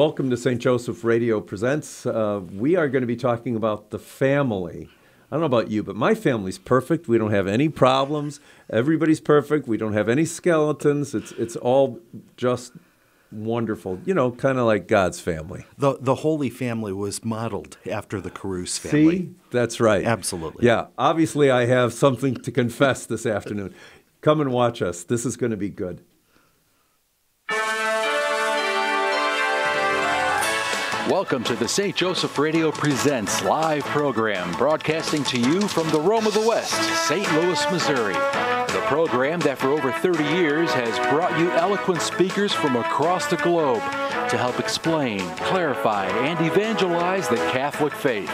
welcome to St. Joseph Radio Presents. Uh, we are going to be talking about the family. I don't know about you, but my family's perfect. We don't have any problems. Everybody's perfect. We don't have any skeletons. It's it's all just wonderful. You know, kind of like God's family. The the Holy Family was modeled after the Karutz family. See, that's right. Absolutely. Yeah. Obviously, I have something to confess this afternoon. Come and watch us. This is going to be good. Welcome to the St. Joseph Radio Presents live program, broadcasting to you from the Rome of the West, St. Louis, Missouri. The program that for over 30 years has brought you eloquent speakers from across the globe to help explain, clarify, and evangelize the Catholic faith.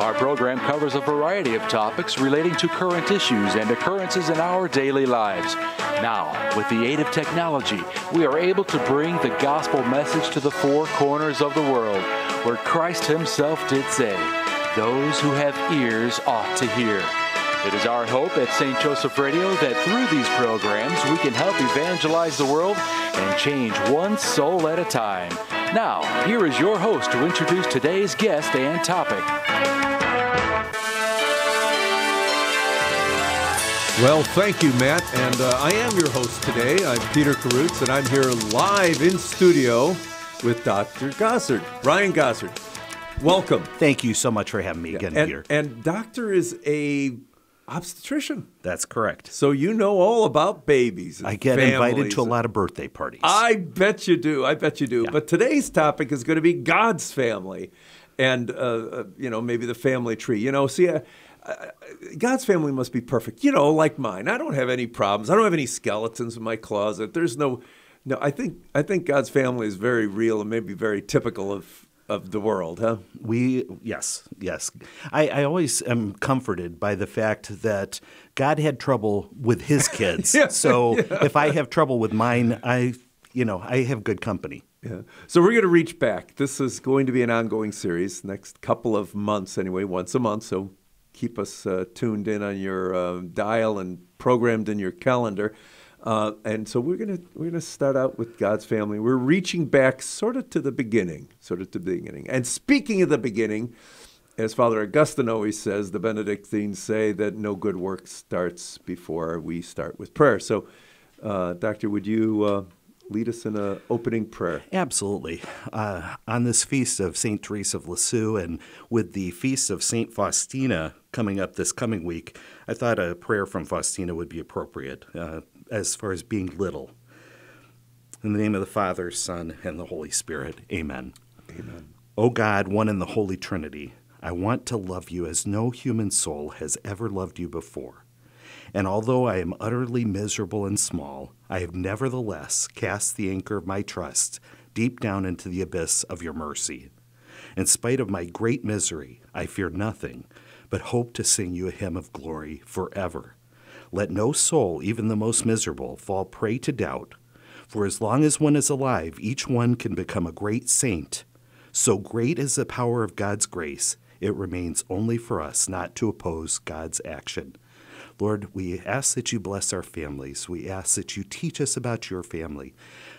Our program covers a variety of topics relating to current issues and occurrences in our daily lives. Now, with the aid of technology, we are able to bring the gospel message to the four corners of the world, where Christ Himself did say, Those who have ears ought to hear. It is our hope at St. Joseph Radio that through these programs we can help evangelize the world and change one soul at a time. Now, here is your host to introduce today's guest and topic. Well, thank you, Matt. And uh, I am your host today. I'm Peter Karutz, and I'm here live in studio with Dr. Gosser, Brian Gosser. Welcome. Thank you so much for having me again, and, Peter. And Doctor is a obstetrician. That's correct. So you know all about babies. I get invited to a lot of birthday parties. I bet you do. I bet you do. Yeah. But today's topic is going to be God's family, and uh, uh, you know maybe the family tree. You know, see. Uh, uh, God's family must be perfect, you know, like mine. I don't have any problems. I don't have any skeletons in my closet. There's no, no. I think I think God's family is very real and maybe very typical of of the world, huh? we yes, yes. I, I always am comforted by the fact that God had trouble with his kids. Yeah, so if I have trouble with mine, I you know, I have good company. Yeah. So we're going to reach back. This is going to be an ongoing series, next couple of months anyway, once a month. So keep us uh, tuned in on your uh, dial and programmed in your calendar. Uh, and so we're gonna we're gonna start out with God's family. We're reaching back sort of to the beginning, sort of to the beginning. And speaking of the beginning, as Father Augustine always says, the Benedictines say that no good work starts before we start with prayer. So, uh, Doctor, would you uh, lead us in an opening prayer? Absolutely. Uh, on this feast of St. Teresa of Lisieux and with the feast of St. Faustina coming up this coming week, I thought a prayer from Faustina would be appropriate uh, as far as being little. In the name of the Father, Son, and the Holy Spirit, amen. Amen. O God, one in the Holy Trinity, I want to love you as no human soul has ever loved you before. And although I am utterly miserable and small, I have nevertheless cast the anchor of my trust deep down into the abyss of your mercy. In spite of my great misery, I fear nothing, but hope to sing you a hymn of glory forever. Let no soul, even the most miserable, fall prey to doubt, for as long as one is alive, each one can become a great saint. So great is the power of God's grace, it remains only for us not to oppose God's action. Lord, we ask that you bless our families. We ask that you teach us about your family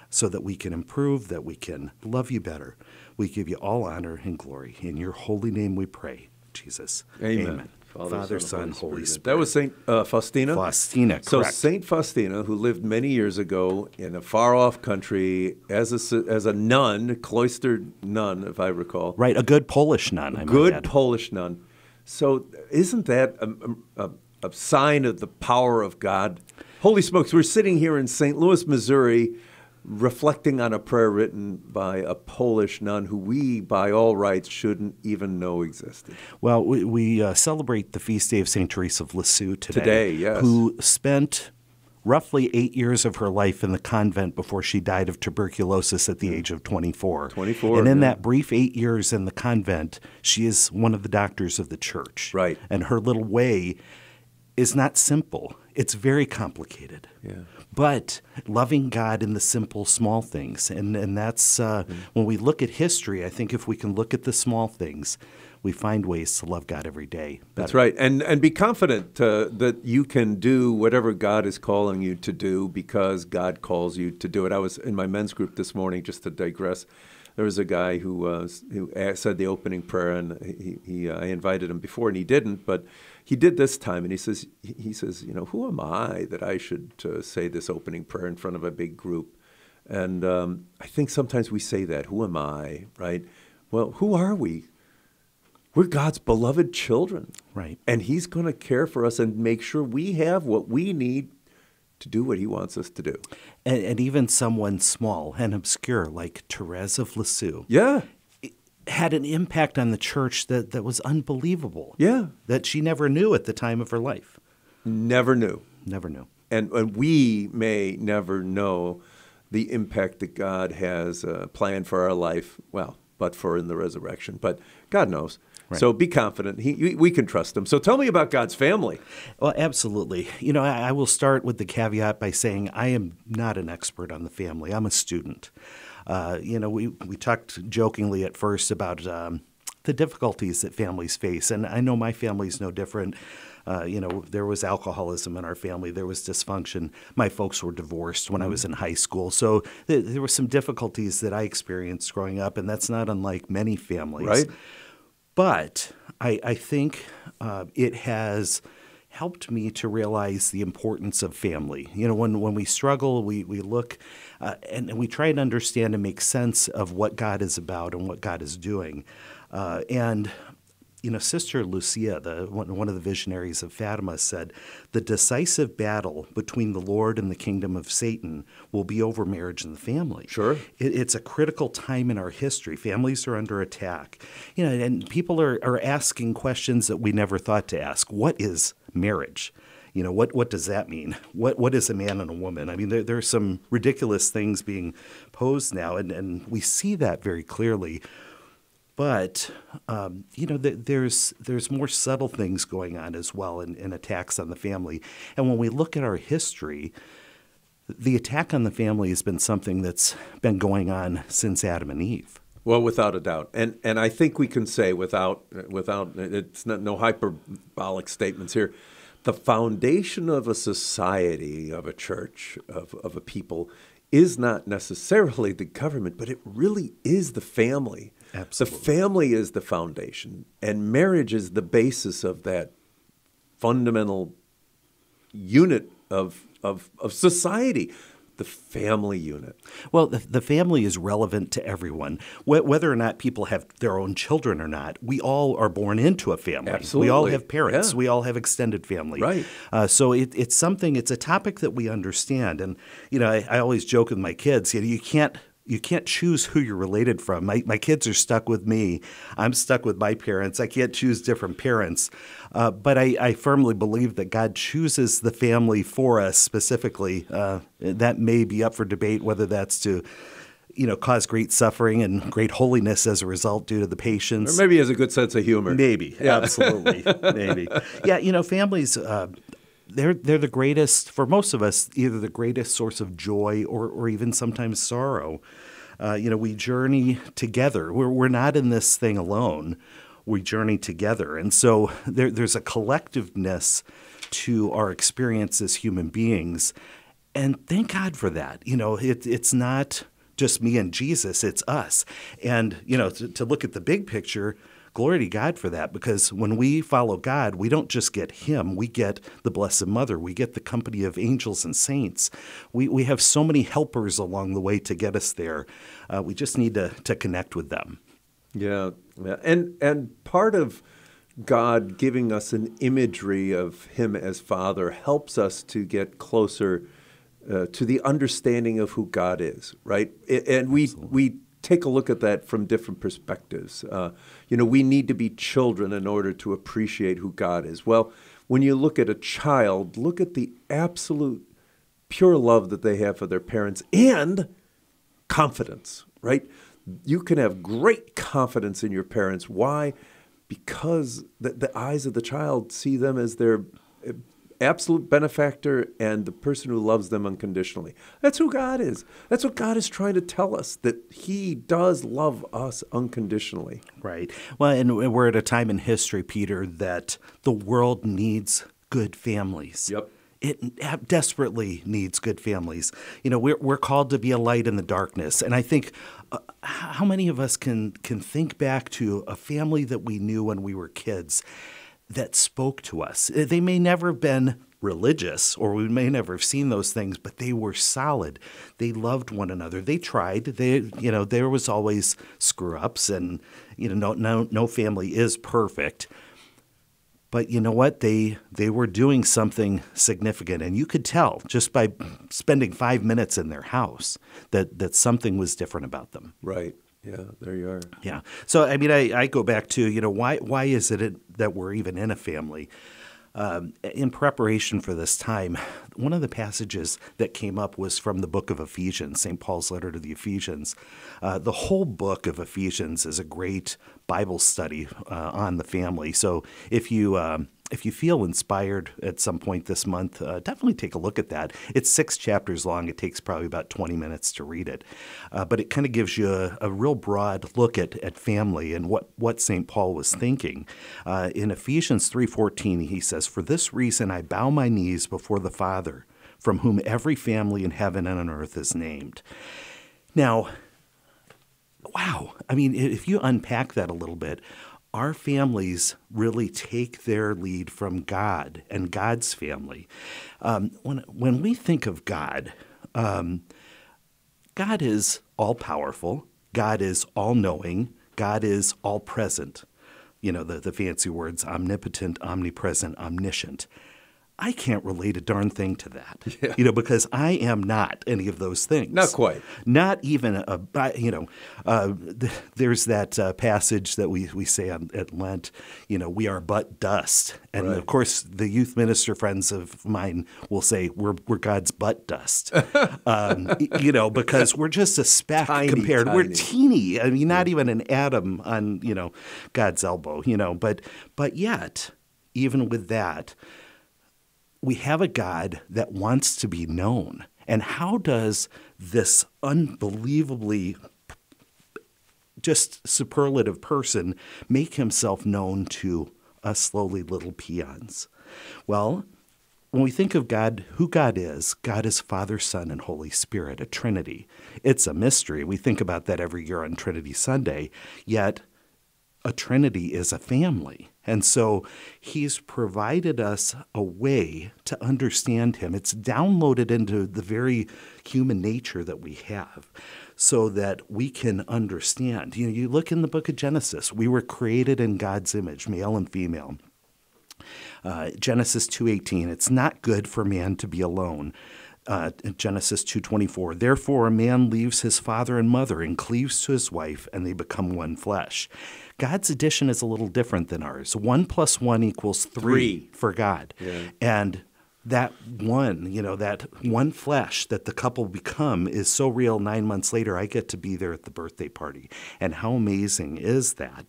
so that we can improve, that we can love you better. We give you all honor and glory. In your holy name we pray, Jesus. Amen. Father, Son, Holy Spirit. That was Saint uh, Faustina. Faustina, So. Saint Faustina, who lived many years ago in a far-off country as a as a nun, cloistered nun, if I recall, Right, a good Polish nun. I might good. Polish nun. So isn't that a, a, a sign of the power of God? Holy smokes! We're sitting here in St. Louis, Missouri, reflecting on a prayer written by a Polish nun who we, by all rights, shouldn't even know existed. Well, we, we uh, celebrate the feast day of St. Teresa of Lisieux today. Today, yes. Who spent roughly eight years of her life in the convent before she died of tuberculosis at the age of 24. 24, And in yeah. that brief eight years in the convent, she is one of the doctors of the church. Right. And her little way is not simple, it's very complicated. Yeah. But loving God in the simple, small things. And, and that's uh, Mm-hmm. when we look at history, I think if we can look at the small things, we find ways to love God every day. That's right, and and be confident uh, that you can do whatever God is calling you to do because God calls you to do it. I was in my men's group this morning, just to digress. There was a guy who uh, who said the opening prayer, and he, he uh, I invited him before, and he didn't, but he did this time, and he says he says, you know, who am I that I should uh, say this opening prayer in front of a big group? And um, I think sometimes we say that, who am I, right? Well, who are we? We're God's beloved children. Right. And He's going to care for us and make sure we have what we need to do what He wants us to do. And, and even someone small and obscure like Therese of Lisieux. Yeah. Had an impact on the church that, that was unbelievable. Yeah. That she never knew at the time of her life. Never knew. Never knew. And, and we may never know the impact that God has uh, planned for our life. Well, but for in the resurrection. But God knows. Right. So be confident. He, we can trust him. So tell me about God's family. Well, absolutely. You know, I, I will start with the caveat by saying I am not an expert on the family. I'm a student. Uh, you know, we, we talked jokingly at first about um, the difficulties that families face, and I know my family is no different. Uh, you know, there was alcoholism in our family. There was dysfunction. My folks were divorced when I was in high school. So th- there were some difficulties that I experienced growing up, and that's not unlike many families. Right. But I, I think uh, it has helped me to realize the importance of family. You know, when, when we struggle, we, we look uh, and, and, we try and understand and make sense of what God is about and what God is doing. Uh, and you know, Sister Lucia, the one, one of the visionaries of Fatima, said, "The decisive battle between the Lord and the kingdom of Satan will be over marriage and the family." Sure, it, it's a critical time in our history. Families are under attack, you know, and people are are asking questions that we never thought to ask. What is marriage? You know, what, what does that mean? What what is a man and a woman? I mean, there, there are some ridiculous things being posed now, and, and we see that very clearly but um, you know, th- there's there's more subtle things going on as well in, in attacks on the family. And when we look at our history, the attack on the family has been something that's been going on since Adam and Eve. Well, without a doubt, and and I think we can say without without it's not, no hyperbolic statements here. The foundation of a society, of a church, of, of a people, is not necessarily the government, but it really is the family. Absolutely. The family is the foundation, and marriage is the basis of that fundamental unit of, of, of society the family unit? Well, the, the, family is relevant to everyone. Wh- whether or not people have their own children or not, we all are born into a family. Absolutely. We all have parents. Yeah. We all have extended family. Right. Uh, so it, it's something, it's a topic that we understand. And, you know, I, I always joke with my kids, you know, you can't you can't choose who you're related from. My, my kids are stuck with me. I'm stuck with my parents. I can't choose different parents. Uh, but I, I, firmly believe that God chooses the family for us specifically. Uh, that may be up for debate whether that's to you know, cause great suffering and great holiness as a result due to the patience. Or maybe he has a good sense of humor. Maybe, yeah. absolutely, maybe. Yeah, you know, families. Uh, they're they're the greatest for most of us, either the greatest source of joy or or even sometimes sorrow. Uh, you know, we journey together. We're we're not in this thing alone. We journey together, and so there, there's a collectiveness to our experience as human beings, and thank God for that. You know, it, it's not just me and Jesus; it's us. And you know, to, to look at the big picture glory to God for that because when we follow God, we don't just get Him, we get the Blessed Mother, we get the company of angels and saints. We, we have so many helpers along the way to get us there. Uh, we just need to, to connect with them. Yeah, yeah. And, and part of God giving us an imagery of Him as Father helps us to get closer. Uh, to the understanding of who God is, right? And we Absolutely. we take a look at that from different perspectives. Uh, you know, we need to be children in order to appreciate who God is. Well, when you look at a child, look at the absolute pure love that they have for their parents and confidence, right? You can have great confidence in your parents. Why? Because the, the eyes of the child see them as their absolute benefactor and the person who loves them unconditionally. That's who God is. That's what God is trying to tell us that He does love us unconditionally. Right. Well, and we're at a time in history, Peter, that the world needs good families. Yep. it desperately needs good families. You know, we're, we're called to be a light in the darkness. And I think uh, how many of us can, can think back to a family that we knew when we were kids that spoke to us? Uh, they may never have been religious or we may never have seen those things but they were solid. They loved one another. They tried. They you know there was always screw ups and you know no no no family is perfect. But you know what? They they were doing something significant. And you could tell just by spending 5 minutes in their house that that something was different about them. Right yeah there you are yeah so i mean i, I go back to you know why why is it that we're even in a family um, in preparation for this time, one of the passages that came up was from the book of Ephesians, St. Paul's letter to the Ephesians. Uh, the whole book of Ephesians is a great Bible study uh, on the family. So if you um, if you feel inspired at some point this month, uh, definitely take a look at that. It's six chapters long. It takes probably about 20 minutes to read it. Uh, but it kind of gives you a, a, real broad look at, at family and what, what St. Paul was thinking. Uh, in Ephesians 3.14, he says, For this reason I bow my knees before the Father, from whom every family in heaven and on earth is named. Now, wow. I mean, if you unpack that a little bit, our families really take their lead from God and God's family. Um, when, when we think of God, um, God is all powerful, God is all knowing, God is all present. You know, the, the fancy words omnipotent, omnipresent, omniscient. I can't relate a darn thing to that. Yeah. You know, because I am not any of those things. Not quite. Not even a, you know, uh, there's that uh, passage that we, we say on, at Lent, you know, we are but dust. And right. of course, the youth minister friends of mine will say, we're, we're God's butt dust. um, you know, because we're just a speck tiny, compared. Tiny. We're teeny. I mean, not yeah. even an atom on, you know, God's elbow, you know, but, but yet, even with that, we have a God that wants to be known. And how does this unbelievably just superlative person make himself known to us lowly little peons? Well, when we think of God, who God is, God is Father, Son, and Holy Spirit, a Trinity. It's a mystery. We think about that every year on Trinity Sunday, yet a Trinity is a family. And so he's provided us a way to understand him. It's downloaded into the very human nature that we have so that we can understand. You know, you look in the book of Genesis, we were created in God's image, male and female. Uh, Genesis 2:18 It's not good for man to be alone. Uh, Genesis 2:24 Therefore a man leaves his father and mother and cleaves to his wife and they become one flesh. God's addition is a little different than ours. One plus one equals three, three. for God. Yeah. And that one, you know, that one flesh that the couple become is so real. Nine months later, I get to be there at the birthday party. And how amazing is that?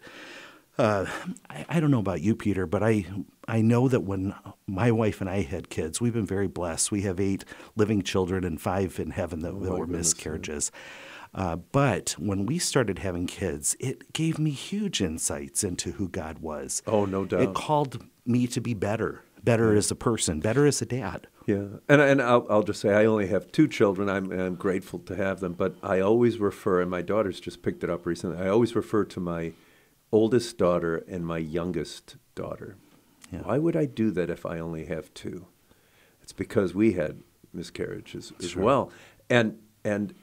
Uh, I, I, don't know about you, Peter, but I I know that when my wife and I had kids, we've been very blessed. We have eight living children and five in heaven that, oh, that were miscarriages. Uh, but when we started having kids, it gave me huge insights into who God was. Oh, no doubt. It called me to be better, better as a person, better as a dad. Yeah, and and I'll, I'll just say I only have two children. I'm, I'm grateful to have them, but I always refer, and my daughter's just picked it up recently. I always refer to my oldest daughter and my youngest daughter. Yeah. Why would I do that if I only have two? It's because we had miscarriages as right. well, and and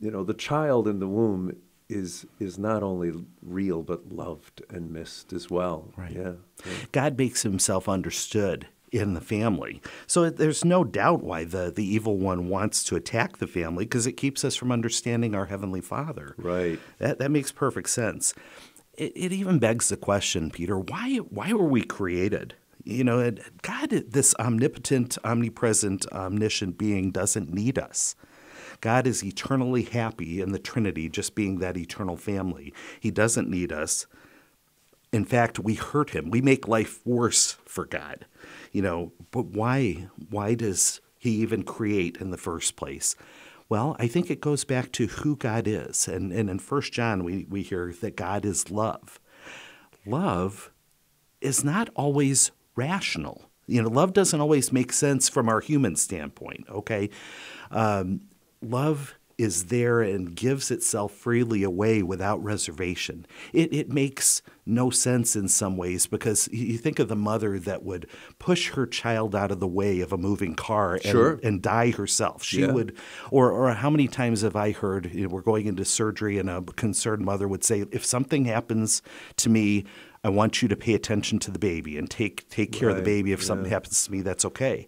you know, the child in the womb is is not only real but loved and missed as well. Right. Yeah. yeah. God makes himself understood in the family. So there's no doubt why the, the evil one wants to attack the family because it keeps us from understanding our Heavenly Father. Right. That, that makes perfect sense. It, it even begs the question, Peter, why, why were we created? You know, God, this omnipotent, omnipresent, omniscient being doesn't need us. God is eternally happy in the Trinity, just being that eternal family. He doesn't need us. In fact, we hurt him. We make life worse for God. You know, but why why does he even create in the first place? Well, I think it goes back to who God is. And, and in 1 John, we, we hear that God is love. Love is not always rational. You know, love doesn't always make sense from our human standpoint, okay? Um, love is there and gives itself freely away without reservation. It, it makes no sense in some ways because you think of the mother that would push her child out of the way of a moving car and, Sure. and die herself. She Yeah. would, or, or how many times have I heard you know, we're going into surgery and a concerned mother would say, if something happens to me, I want you to pay attention to the baby and take take care of the baby. If something happens to me, that's okay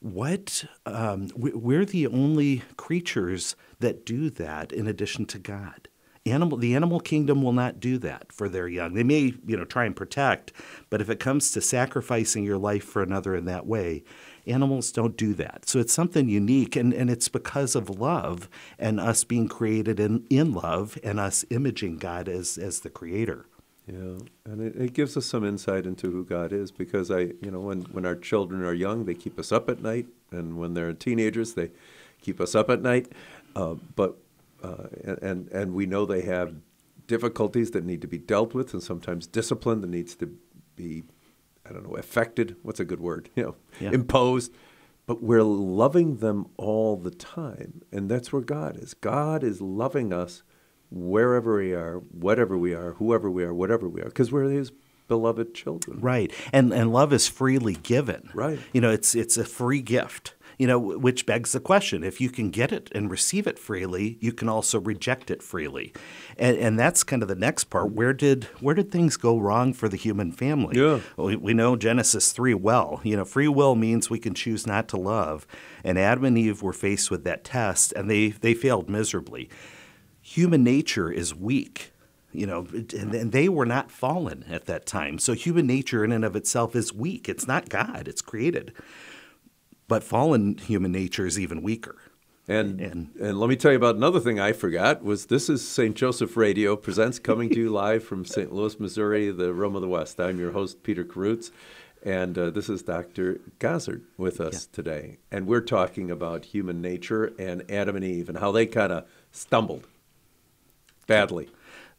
what um, we- we're the only creatures that do that in addition to god. Animal the animal kingdom will not do that for their young. They may you know try and protect but if it comes to sacrificing your life for another in that way animals don't do that. So it's something unique and, and it's because of love and us being created in, in love and us imaging god as, as the creator Yeah, and it, it gives us some insight into who God is because I, you know, when, when our children are young, they keep us up at night, and when they're teenagers, they keep us up at night. Uh, but uh, and and we know they have difficulties that need to be dealt with, and sometimes discipline that needs to be, I don't know, affected. What's a good word? You know, Yeah. imposed. But we're loving them all the time, and that's where God is. God is loving us wherever we are, whatever we are, whoever we are, whatever we are, because we're His beloved children. Right. And and love is freely given. Right. You know, it's it's a free gift. You know, which begs the question: if you can get it and receive it freely, you can also reject it freely, and and that's kind of the next part. Where did where did things go wrong for the human family? Yeah. We, we know Genesis three well. You know, free will means we can choose not to love, and Adam and Eve were faced with that test, and they they failed miserably. Human nature is weak you know and, they were not fallen at that time so human nature in and of itself is weak it's not god it's created but fallen human nature is even weaker And, And- and let me tell you about another thing I forgot was this is St. Joseph Radio presents coming to you live from St. Louis, Missouri, the Rome of the West. I'm your host Peter Karutz, and uh, this is Dr. Gosser with us today, and we're talking about human nature and Adam and Eve and how they kind of stumbled badly.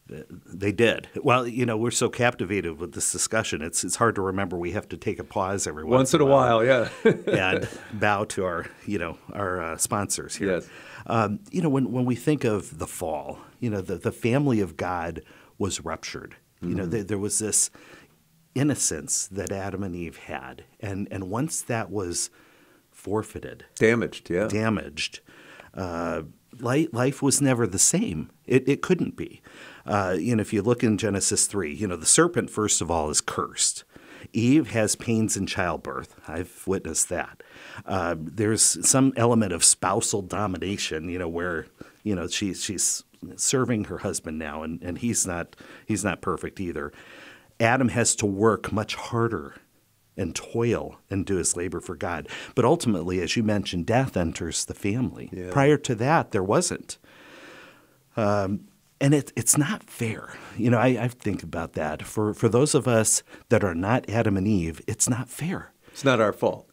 they did well you know we're so captivated with this discussion it's it's hard to remember we have to take a pause every once, Once in a while, yeah. and bow to our, you know, our uh, sponsors here. Yes. Um, you know, when, when we think of the fall, you know, the, the family of God was ruptured. You know, there, there was this innocence that Adam and Eve had, and and once that was forfeited, Damaged, yeah. damaged. Uh, life, was never the same. It, it couldn't be. Uh, you know, if you look in Genesis 3, you know, the serpent, first of all, is cursed. Eve has pains in childbirth. I've witnessed that. Uh, there's some element of spousal domination, you know, where, you know, she, she's serving her husband now, and, and he's not he's not perfect either. Adam has to work much harder and toil and do his labor for God. But ultimately, as you mentioned, death enters the family. Yeah. Prior to that, there wasn't. Um, and it, it's not fair. You know, I, I think about that. For, for those of us that are not Adam and Eve, it's not fair. It's not our fault.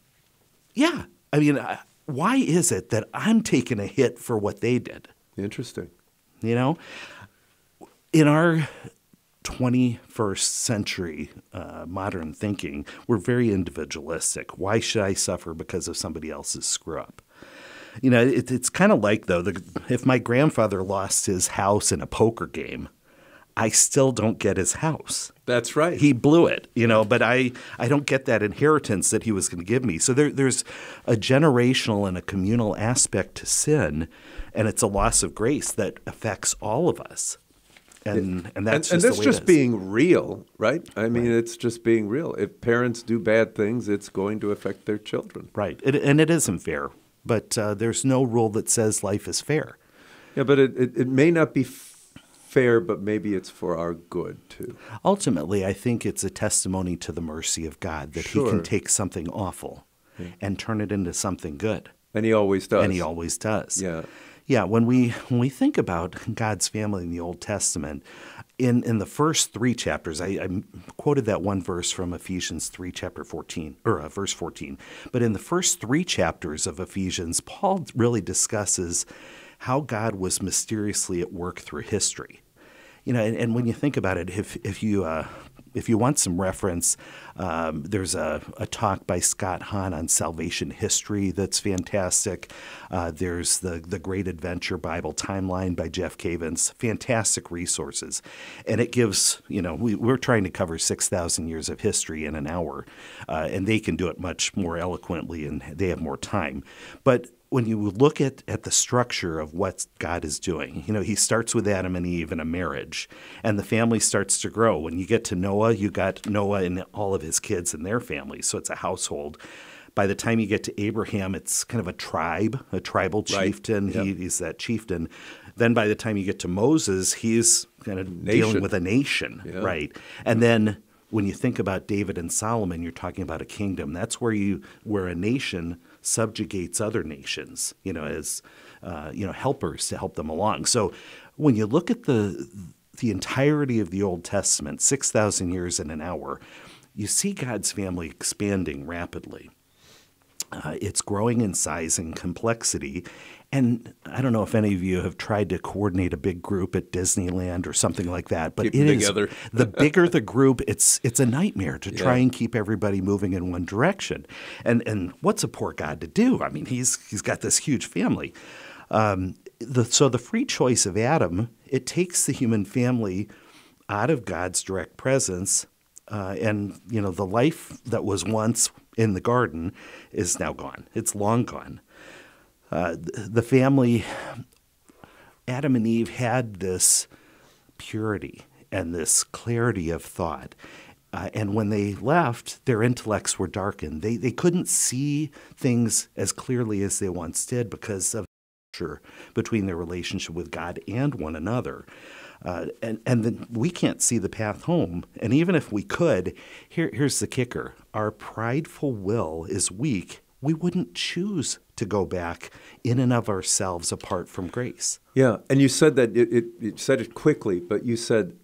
Yeah. I mean, I, why is it that I'm taking a hit for what they did? Interesting. You know, in our 21st century uh, modern thinking, we're very individualistic. Why should I suffer because of somebody else's screw up? You know, it, it's kind of like though, the, if my grandfather lost his house in a poker game, I still don't get his house That's right. he blew it, you know, but I, I don't get that inheritance that he was going to give me. So there, there's a generational and a communal aspect to sin, and it's a loss of grace that affects all of us. And, and that's and, just, and that's the way just is. being real, right? I mean, it's just being real. If parents do bad things, it's going to affect their children. right. It, and it isn't fair, but uh, there's no rule that says life is fair. Yeah, but it, it, it may not be f- fair, but maybe it's for our good too. Ultimately, I think it's a testimony to the mercy of God that He can take something awful and turn it into something good. And he always does. and he always does. Yeah. Yeah. When we when we think about God's family in the Old Testament, in in the first three chapters, I, I quoted that one verse from Ephesians three, chapter fourteen, or uh, verse fourteen. But in the first three chapters of Ephesians, Paul really discusses how God was mysteriously at work through history. You know, and, and when you think about it, if if you uh, if you want some reference, um, there's a, a, talk by Scott Hahn on salvation history that's fantastic. Uh, there's the the Great Adventure Bible Timeline by Jeff Cavins. Fantastic resources, and it gives you know we, we're trying to cover six thousand years of history in an hour, uh, and they can do it much more eloquently, and they have more time. But when you look at, at the structure of what God is doing, you know, he starts with Adam and Eve in a marriage, and the family starts to grow. When you get to Noah, you got Noah and all of his kids and their families, so it's a household. By the time you get to Abraham, it's kind of a tribe, a tribal chieftain. Right. Yep. He, he's that chieftain. Then by the time you get to Moses, he's kind of nation. dealing with a nation, yeah. right? And then when you think about David and Solomon, you're talking about a kingdom. That's where you where a nation subjugates other nations, you know, as uh, you know, helpers to help them along. So when you look at the the entirety of the Old Testament, six thousand years in an hour, you see God's family expanding rapidly. Uh, it's growing in size and complexity, and I don't know if any of you have tried to coordinate a big group at Disneyland or something like that, but keep it is the bigger the group, it's it's a nightmare to try yeah. and keep everybody moving in one direction. And and what's a poor God to do? I mean, he's he's got this huge family. Um, the, so the free choice of Adam it takes the human family out of God's direct presence, uh, and you know the life that was once in the garden is now gone. It's long gone uh, the family, Adam and Eve had this purity and this clarity of thought. Uh, and when they left, their intellects were darkened. They, they couldn't see things as clearly as they once did because of the between their relationship with God and one another. Uh, and and then we can't see the path home. And even if we could, here, here's the kicker our prideful will is weak we wouldn't choose to go back in and of ourselves apart from grace. Yeah, and you said that it, it, said it quickly, but you said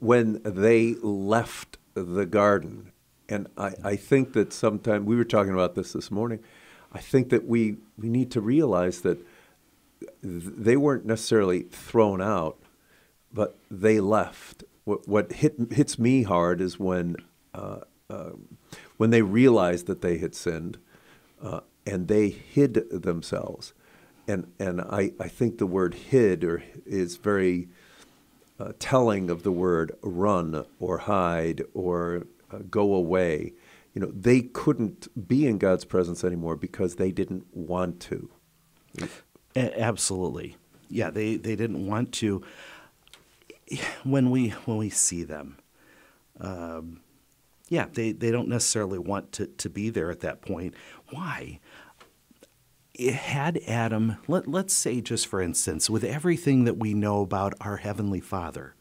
when they left the garden, and I, I think that sometimes we were talking about this this morning. I think that we we need to realize that th- they weren't necessarily thrown out, but they left. What, what hit, hits me hard is when uh, uh, when they realized that they had sinned uh, and they hid themselves. And, and I, I think the word hid or is very uh, telling of the word run or hide or uh, go away. You know, they couldn't be in God's presence anymore because they didn't want to. Absolutely. Yeah, they, they didn't want to. When we, when we see them, um, yeah, they, they don't necessarily want to, to be there at that point. Why? Had Adam, let, let's say, just for instance, with everything that we know about our Heavenly Father,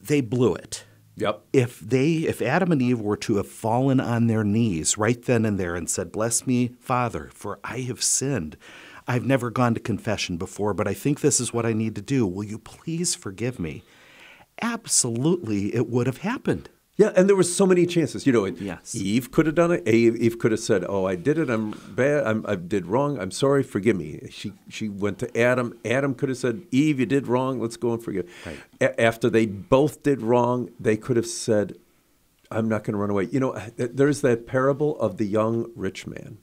they blew it. Yep. If they, if Adam and Eve were to have fallen on their knees right then and there and said, "Bless me, Father, for I have sinned. I've never gone to confession before, but I think this is what I need to do. Will you please forgive me?" Absolutely, it would have happened. Yeah, and there were so many chances. You know, yes. Eve could have done it. Eve could have said, "Oh, I did it. I'm bad. I'm, i did wrong. I'm sorry. Forgive me." She she went to Adam. Adam could have said, "Eve, you did wrong. Let's go and forgive." Right. A- after they both did wrong, they could have said, "I'm not going to run away." You know, there's that parable of the young rich man.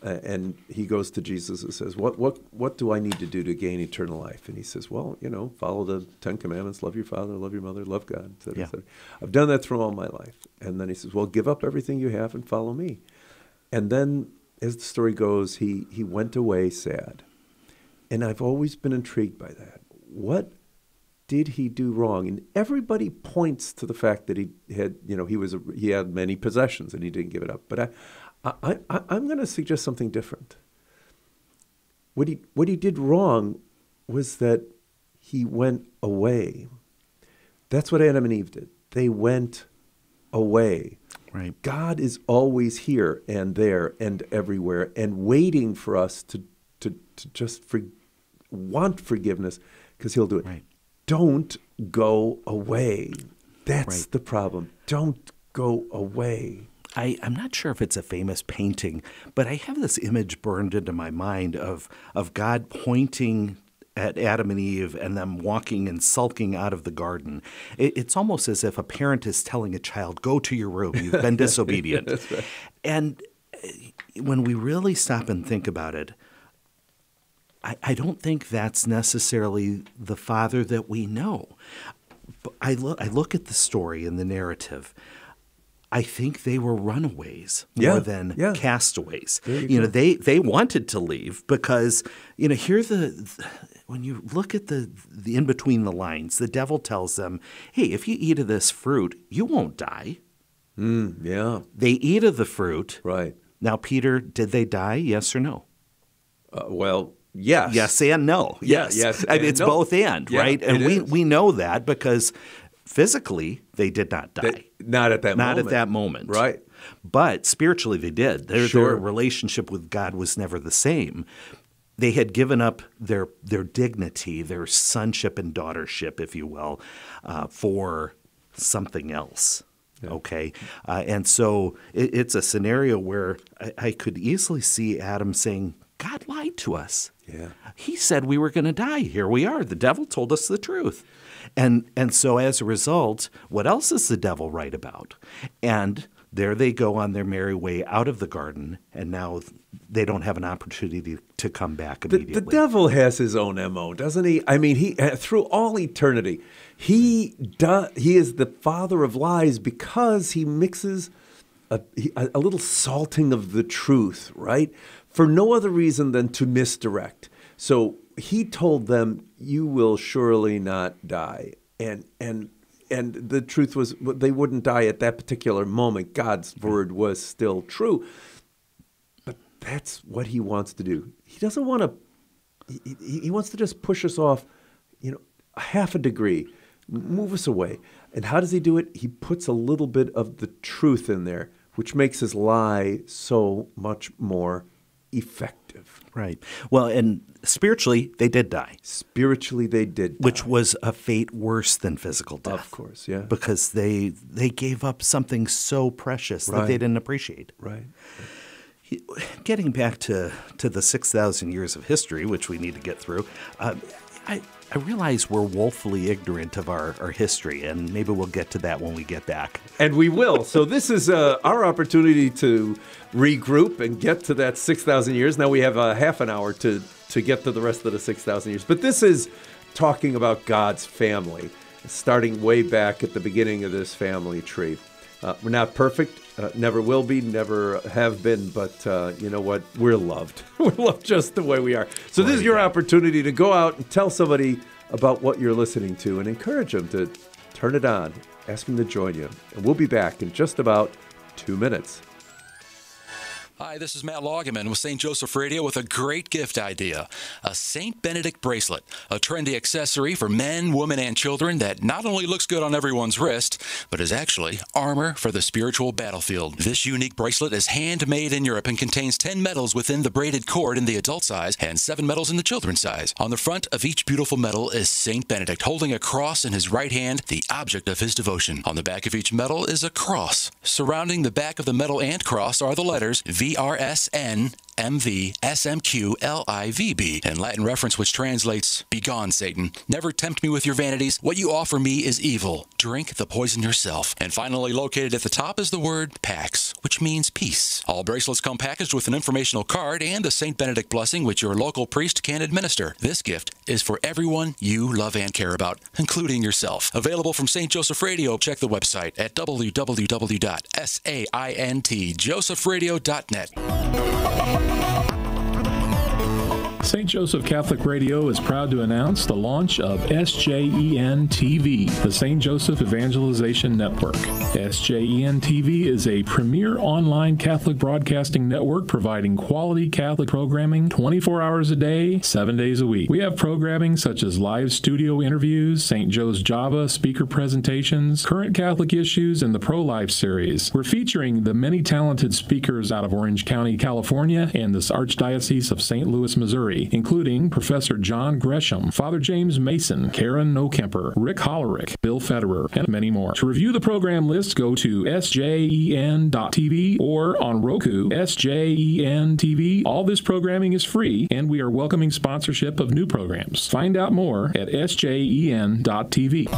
Uh, and he goes to Jesus and says, "What what what do I need to do to gain eternal life?" And he says, "Well, you know, follow the Ten Commandments: love your father, love your mother, love God." Et cetera, yeah. et cetera. I've done that through all my life. And then he says, "Well, give up everything you have and follow me." And then, as the story goes, he he went away sad. And I've always been intrigued by that. What did he do wrong? And everybody points to the fact that he had, you know, he was a, he had many possessions and he didn't give it up. But I, I, I, I'm going to suggest something different. What he, what he did wrong was that he went away. That's what Adam and Eve did. They went away. Right. God is always here and there and everywhere and waiting for us to, to, to just for, want forgiveness because he'll do it. Right. Don't go away. That's right. the problem. Don't go away. I, am not sure if it's a famous painting, but I have this image burned into my mind of of God pointing at Adam and Eve and them walking and sulking out of the garden, it, it's almost as if a parent is telling a child, "Go to your room. You've been disobedient." right. And uh, when we really stop and think about it, I, I don't think that's necessarily the father that we know. I look, I look at the story and the narrative. I think they were runaways more yeah, than yeah. castaways. You, you know, they they wanted to leave because you know here the when you look at the the in between the lines, the devil tells them, "Hey, if you eat of this fruit, you won't die." Mm, yeah. They eat of the fruit. Right. Now, Peter, did they die? Yes or no? Uh, well, yes. Yes and no. Yes. yes and it's no. both and, yeah, right? And we, is. we know that because physically they did not die. They, not at that not moment. at that moment. Right. But spiritually they did. Their, sure. their relationship with God was never the same. They had given up their their dignity, their sonship and daughtership, if you will, uh, for something else. Yeah. Okay. Uh, and so it, it's a scenario where I, I, could easily see Adam saying, God lied to us. Yeah. He said we were going to die. Here we are. The devil told us the truth. And, and so as a result, what else is the devil right about? And there they go on their merry way out of the garden, and now they don't have an opportunity to come back immediately. The, the devil has his own mo, doesn't he? I mean, he uh, through all eternity, he does. He is the father of lies because he mixes a, a little salting of the truth, right? For no other reason than to misdirect. So he told them, "You will surely not die," and and and the truth was they wouldn't die at that particular moment. God's word was still true. But that's what he wants to do. He doesn't want to he, he wants to just push us off, you know, half a degree, move us away. And how does he do it? He puts a little bit of the truth in there, which makes his lie so much more effective. Right. Well, and spiritually, they did die. Spiritually, they did, die. which was a fate worse than physical death. Of course, yeah, because they they gave up something so precious right. that they didn't appreciate. Right. Getting back to to the six thousand years of history, which we need to get through. Uh, I, I realize we're woefully ignorant of our, our history, and maybe we'll get to that when we get back. And we will. so, this is uh, our opportunity to regroup and get to that 6,000 years. Now we have a half an hour to, to get to the rest of the 6,000 years. But this is talking about God's family, starting way back at the beginning of this family tree. Uh, we're not perfect, uh, never will be, never have been, but uh, you know what? We're loved. we're loved just the way we are. So, this is your opportunity to go out and tell somebody about what you're listening to and encourage them to turn it on, ask them to join you. And we'll be back in just about two minutes. Hi, this is Matt Loggeman with St. Joseph Radio with a great gift idea a St. Benedict bracelet, a trendy accessory for men, women, and children that not only looks good on everyone's wrist, but is actually armor for the spiritual battlefield. This unique bracelet is handmade in Europe and contains 10 medals within the braided cord in the adult size and 7 medals in the children's size. On the front of each beautiful medal is St. Benedict holding a cross in his right hand, the object of his devotion. On the back of each medal is a cross. Surrounding the back of the medal and cross are the letters V VRSN MV SMQLIVB, in Latin reference which translates, Begone, Satan. Never tempt me with your vanities. What you offer me is evil. Drink the poison yourself. And finally, located at the top is the word Pax, which means peace. All bracelets come packaged with an informational card and the St. Benedict blessing, which your local priest can administer. This gift is for everyone you love and care about, including yourself. Available from St. Joseph Radio. Check the website at www.saintjosephradio.net. Oh. St. Joseph Catholic Radio is proud to announce the launch of SJEN TV, the St. Joseph Evangelization Network. SJEN TV is a premier online Catholic broadcasting network providing quality Catholic programming 24 hours a day, 7 days a week. We have programming such as live studio interviews, St. Joe's Java speaker presentations, current Catholic issues, and the Pro Life series. We're featuring the many talented speakers out of Orange County, California, and this Archdiocese of St. Louis, Missouri. Including Professor John Gresham, Father James Mason, Karen Nokemper, Rick Hollerick, Bill Federer, and many more. To review the program list, go to sjen.tv or on Roku, SJEN TV. All this programming is free, and we are welcoming sponsorship of new programs. Find out more at sjen.tv.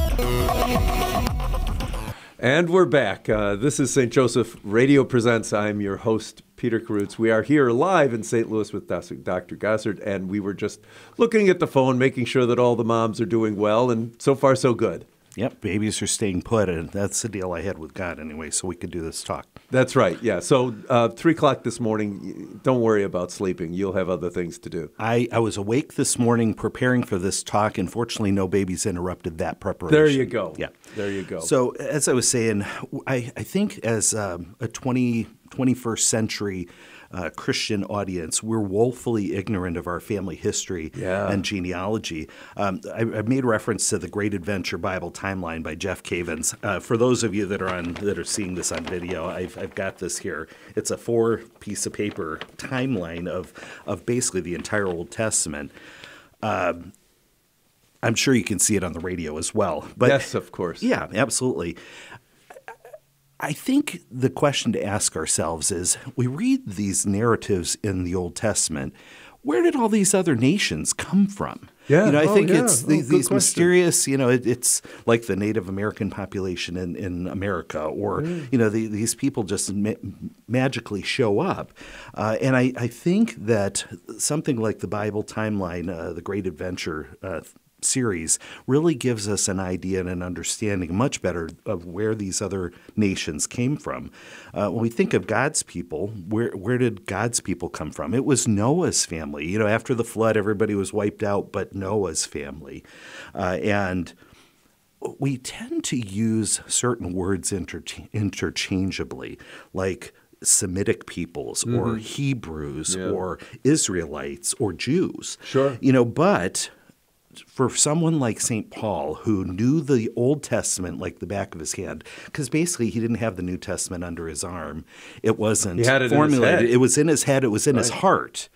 And we're back. Uh, this is St. Joseph Radio Presents. I'm your host, Peter Karutz. We are here live in St. Louis with Dr. Gosser, and we were just looking at the phone, making sure that all the moms are doing well, and so far, so good. Yep, babies are staying put, and that's the deal I had with God anyway, so we could do this talk. That's right, yeah. So, uh, 3 o'clock this morning, don't worry about sleeping. You'll have other things to do. I, I was awake this morning preparing for this talk, and fortunately, no babies interrupted that preparation. There you go. Yeah. There you go. So, as I was saying, I, I think as um, a 20, 21st century uh, Christian audience, we're woefully ignorant of our family history Yeah. and genealogy. Um, I, I made reference to the Great Adventure Bible Timeline by Jeff Cavins. Uh, for those of you that are on that are seeing this on video, I've, I've got this here. It's a four piece of paper timeline of of basically the entire Old Testament. Um, I'm sure you can see it on the radio as well. But yes, of course. yeah, absolutely. I think the question to ask ourselves is we read these narratives in the Old Testament. Where did all these other nations come from? Yeah. You know, I Oh, think yeah. it's Oh, these, mysterious, you know, it, it's like the Native American population in, in America, or, Mm. you know, the, these people just ma- magically show up. Uh, and I, I think that something like the Bible timeline, uh, the Great Adventure uh, series really gives us an idea and an understanding much better of where these other nations came from. Uh, when we think of God's people, where where did God's people come from? It was Noah's family. You know, after the flood, everybody was wiped out, but Noah's family, uh, and we tend to use certain words intercha- interchangeably, like Semitic peoples or Hebrews Mm-hmm. Yeah. or Israelites or Jews. Sure. You know, but for someone like St. Paul, who knew the Old Testament like the back of his hand, because basically he didn't have the New Testament under his arm, it wasn't had it formulated. It was in his head. It was in his heart.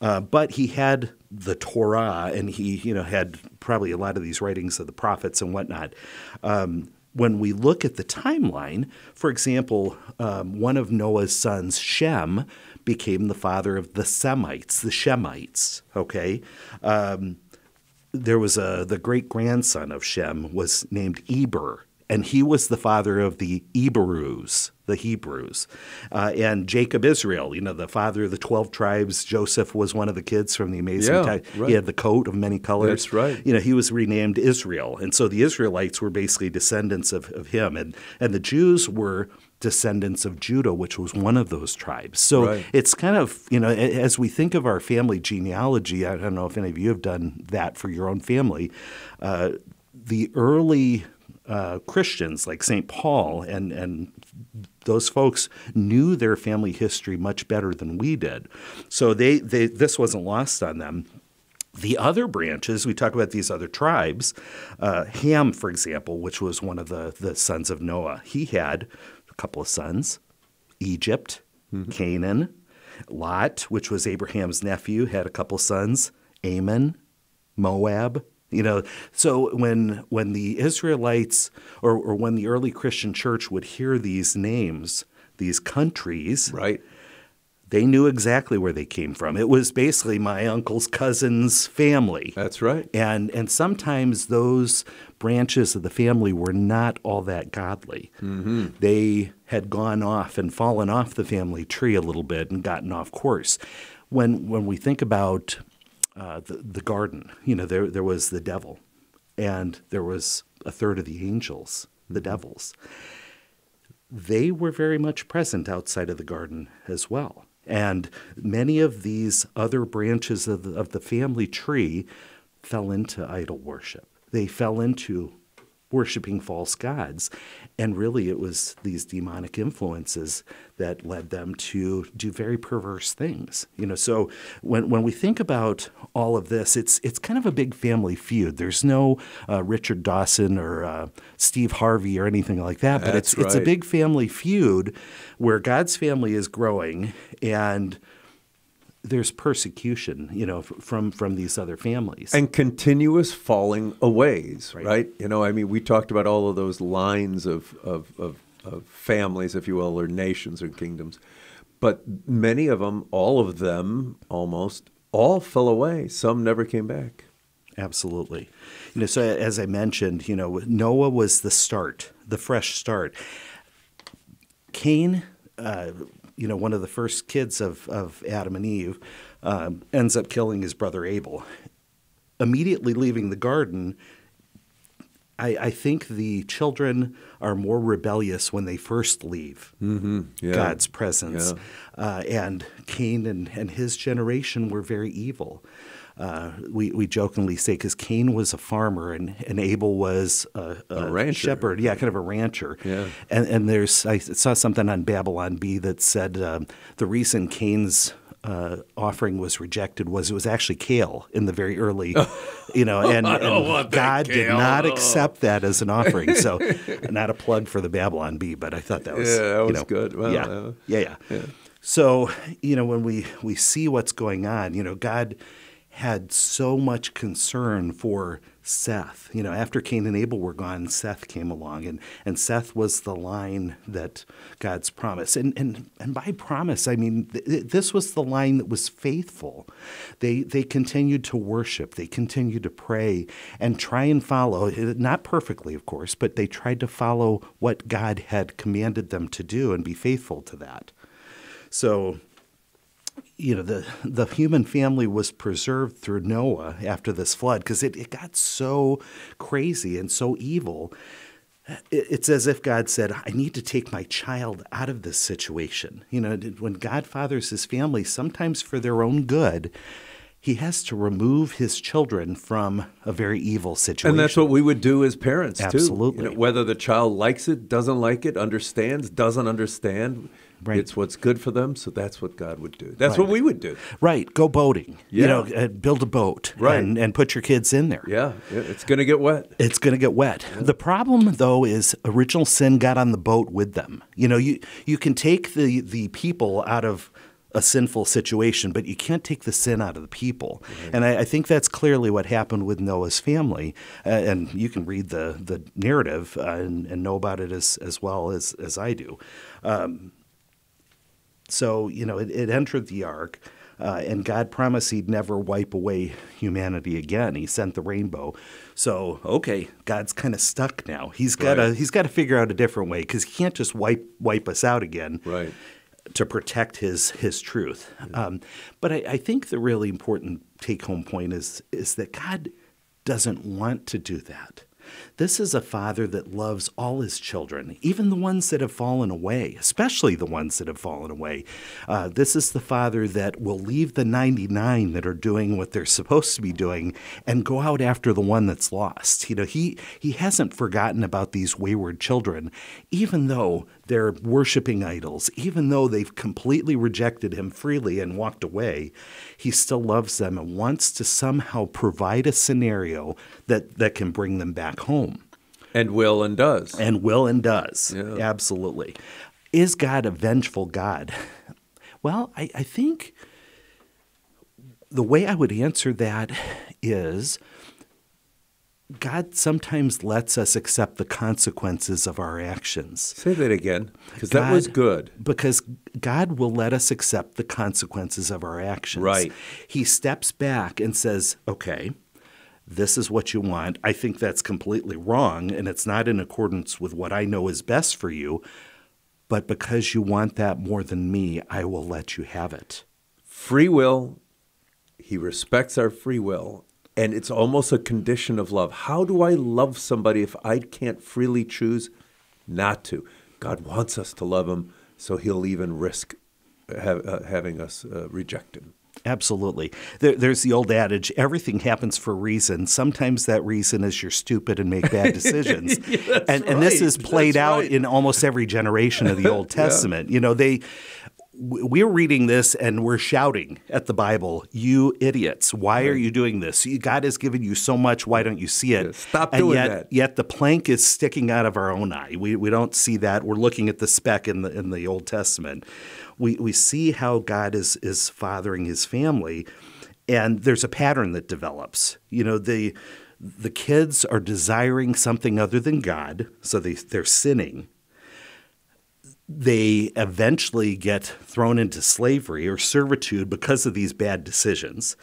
Uh, but he had the Torah, and he, you know, had probably a lot of these writings of the prophets and whatnot. Um, when we look at the timeline, for example, um, one of Noah's sons, Shem, became the father of the Semites, the Shemites. Okay, um, there was a the great grandson of Shem was named Eber, and he was the father of the Eberus, the Hebrews, uh, and Jacob Israel. You know, the father of the twelve tribes. Joseph was one of the kids from the amazing. Yeah, time. right. He had the coat of many colors. That's right. You know, he was renamed Israel, and so the Israelites were basically descendants of, of him, and and the Jews were descendants of Judah, which was one of those tribes. So Right. it's kind of, you know, as we think of our family genealogy, I don't know if any of you have done that for your own family. Uh, the early uh, Christians, like St. Paul and, and those folks, knew their family history much better than we did. So they, they this wasn't lost on them. The other branches, we talk about these other tribes. Uh, Ham, for example, which was one of the, the sons of Noah, he had couple of sons Egypt, Canaan, Lot, which was Abraham's nephew, had a couple sons, Ammon, Moab. You know, so when when the Israelites or, or when the early Christian church would hear these names, these countries, Right. They knew exactly where they came from. It was basically my uncle's cousin's family. That's right. And and sometimes those branches of the family were not all that godly. They had gone off and fallen off the family tree a little bit and gotten off course. When when we think about uh, the the garden, you know, there there was the devil, and there was a third of the angels, the devils. They were very much present outside of the garden as well. And many of these other branches of the, of the family tree fell into idol worship. They fell into worshiping false gods. And really, it was these demonic influences that led them to do very perverse things. You know, so when, when we think about all of this, it's, it's kind of a big family feud. There's no uh, Richard Dawson or uh, Steve Harvey or anything like that, but That's it's, it's a big family feud where God's family is growing and there's persecution, you know, f- from from these other families. and continuous falling aways, Right. right. You know, I mean, we talked about all of those lines of, of, of, of families, if you will, or nations or kingdoms, but many of them, all of them, almost all fell away. Some never came back. Absolutely. You know, so as I mentioned, you know, Noah was the start, the fresh start. Cain, uh, you know, one of the first kids of, of Adam and Eve, um, ends up killing his brother Abel. Immediately leaving the garden, I, I think the children are more rebellious when they first leave Yeah. God's presence. Uh, and Cain and, and his generation were very evil. Uh, we, we jokingly say because Cain was a farmer and, and Abel was a, A rancher. shepherd, yeah, kind of a rancher. Yeah. And, and there's I saw something on Babylon Bee that said um, the reason Cain's uh, offering was rejected was it was actually kale in the very early, you know, and, and God did not Oh. accept that as an offering. So, not a plug for the Babylon Bee, but I thought that was Yeah, that you was know, good. Well, yeah, uh, yeah, yeah, So, you know, when we we see what's going on, you know, God had so much concern for Seth. You know, after Cain and Abel were gone, Seth came along, and, and Seth was the line that God's promise. And and and by promise, I mean th- th- this was the line that was faithful. They they continued to worship, they continued to pray, and try and follow. Not perfectly, of course, but they tried to follow what God had commanded them to do and be faithful to that. So you know the the human family was preserved through Noah after this flood because it, it got so crazy and so evil. It- It's as if God said, "I need to take my child out of this situation." You know, when God fathers His family, sometimes for their own good, He has to remove His children from a very evil situation. And that's what we would do as parents, too. Absolutely. You know, whether the child likes it, doesn't like it, understands, doesn't understand, Right. it's what's good for them. So that's what God would do. That's Right. what we would do. right. Go boating. You know, uh, build a boat. Right. And, and put your kids in there. Yeah, yeah it's going to get wet. It's going to get wet. The problem, though, is original sin got on the boat with them. You know, you you can take the the people out of a sinful situation, but you can't take the sin out of the people. And I, I think that's clearly what happened with Noah's family. Uh, and you can read the the narrative uh, and, and know about it as as well as as I do. Um, so you know, it, it entered the ark. Uh, and God promised He'd never wipe away humanity again. He sent the rainbow. So okay, God's kind of stuck now. He's got to Right. He's got to figure out a different way because He can't just wipe wipe us out again Right. To protect His His truth. Um, but I, I think the really important take home point is is that God doesn't want to do that. This is a father that loves all his children, even the ones that have fallen away, especially the ones that have fallen away. Uh, this is the father that will leave the 99 that are doing what they're supposed to be doing and go out after the one that's lost. You know, he, he hasn't forgotten about these wayward children, even though they're worshiping idols, even though they've completely rejected him freely and walked away, he still loves them and wants to somehow provide a scenario that, that can bring them back home. And will and does. And will and does. Yeah. Absolutely. Is God a vengeful God? Well, I, I think the way I would answer that is God sometimes lets us accept the consequences of our actions. Say that again, because that was good. Because God will let us accept the consequences of our actions. Right. He steps back and says, okay, this is what you want. I think that's completely wrong, and it's not in accordance with what I know is best for you. But because you want that more than me, I will let you have it. Free will, he respects our free will, and it's almost a condition of love. How do I love somebody if I can't freely choose not to? God wants us to love him, so he'll even risk ha- uh, having us uh, reject him. Absolutely. There, there's the old adage everything happens for a reason. Sometimes that reason is you're stupid and make bad decisions. and, and this is played That's out right. in almost every generation of the Old Testament. You know, they we're reading this and we're shouting at the Bible, "You idiots! Why are you doing this? God has given you so much. Why don't you see it? Yeah, stop and doing yet, that. Yet the plank is sticking out of our own eye. We we don't see that. We're looking at the speck in the in the Old Testament. We we see how God is is fathering His family, and there's a pattern that develops. You know the the kids are desiring something other than God, so they they're sinning they eventually get thrown into slavery or servitude because of these bad decisions.